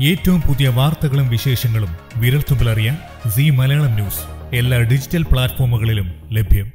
ഏറ്റവും പുതിയ വാർത്തകളും വിശേഷങ്ങളും വിരൽത്തുമ്പിലറിയാൻ സി മലയാളം ന്യൂസ്. എല്ലാ ഡിജിറ്റൽ പ്ലാറ്റ്ഫോമുകളിലും ലഭ്യം.